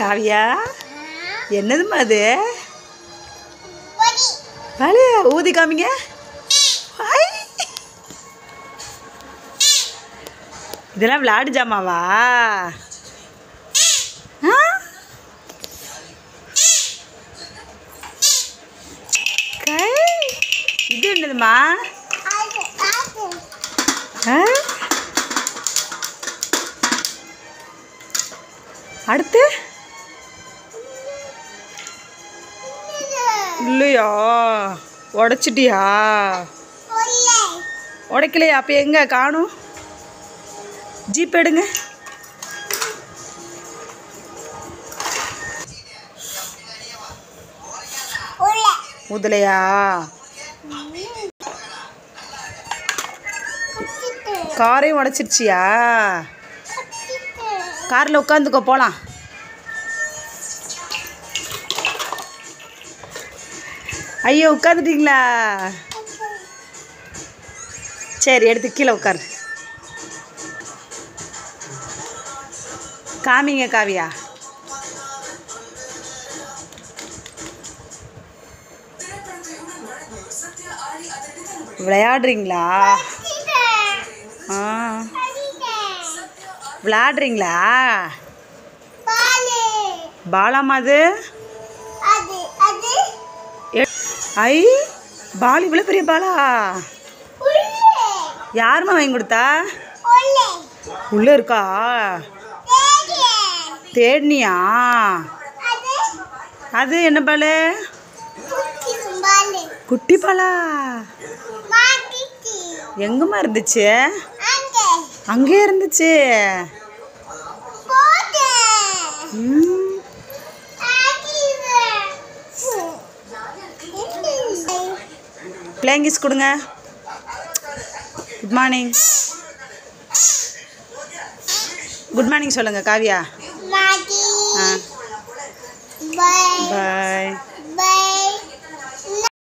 காவியா? என்னதும்மா அது? வலி. ஊதி காமிங்க! இதெல்லாம் விளையாடு ஜாமாவா இது என்னதுமா? அடுத்து? இல்லையா? உடச்சிட்டியா? உடைக்கலையா? அப்போ எங்கே? காணும். ஜீப் எடுங்க. ஊதலையா காரையும் உடச்சிருச்சியா? காரில் உட்காந்துக்கோ போகலாம் ஐயோ உட்காந்துட்டீங்களா சரி எடுத்து கீழே உட்காரு. காமிங்க காவியா. விளையாடுறீங்களா? ஆ. விளையாடுறீங்களா? பாலாமா அது. ஐ பால் இவ்வளோ பெரிய பாலா? யாரும்மா வாங்கி கொடுத்தா? உள்ளே இருக்கா? தேடினியா? அது என்ன பால்? குட்டி பாலா? எங்கம்மா இருந்துச்சு? அங்கே இருந்துச்சு. ம். பிளேங்கிஸ் கொடுங்க. குட் மார்னிங் குட் மார்னிங் சொல்லுங்கள் காவியா. ஆ. பாய்